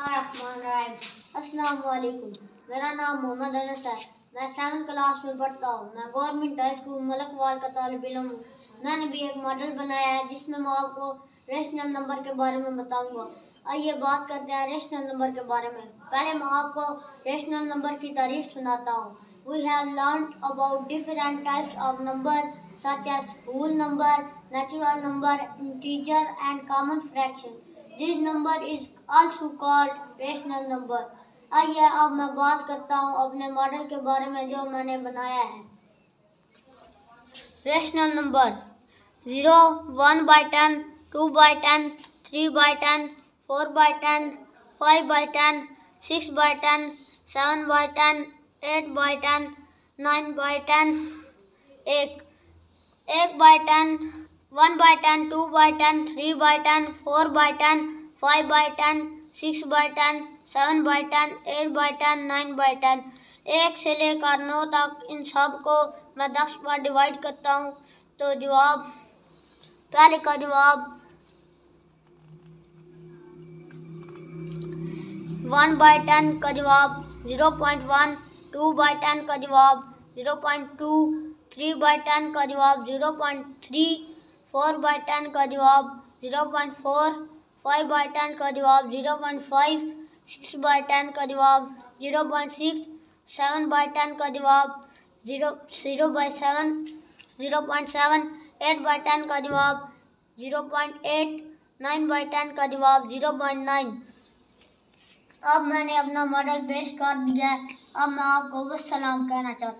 अस्सलाम वालेकुम मेरा नाम मोहम्मद अनस है। मैं सेवन क्लास में पढ़ता हूँ। मैं गवर्नमेंट हाई स्कूल मलकवाल का तालब इलम हूँ। मैंने भी एक मॉडल बनाया है जिसमें मैं आपको रेशनल नंबर के बारे में बताऊँगा। आइए बात करते हैं रेशनल नंबर के बारे में। पहले मैं आपको रेशनल नंबर की तारीफ़ सुनाता हूँ। We have learn about different types of number such as whole number natural number integer and common fraction this number is also called rational number आइए अब मैं बात करता हूँ अपने मॉडल के बारे में जो मैंने बनाया है rational number zero one by ten two by ten three by ten four by ten five by ten six by ten seven by ten eight by ten nine by ten एक एक by ten one by ten, two by ten, three by ten, four by ten, five by ten, six by ten, seven by ten, eight by ten, nine by ten. एक से लेकर नौ तक इन सबको मैं दस बार divide करता हूँ। तो जवाब, पहले का जवाब, वन बाई टेन का जवाब zero point one, two by ten का जवाब zero point two, three by ten का जवाब zero point three four by ten का जवाब zero point four, five by ten का जवाब zero point five, six by ten का जवाब zero point six, seven by ten का जवाब zero zero by seven, zero point seven, eight by ten का जवाब zero point eight, nine by ten का जवाब ज़ीरो पॉइंट नाइन। अब मैंने अपना मॉडल पेश कर दिया है। अब मैं आपको बस सलाम कहना चाहता हूँ।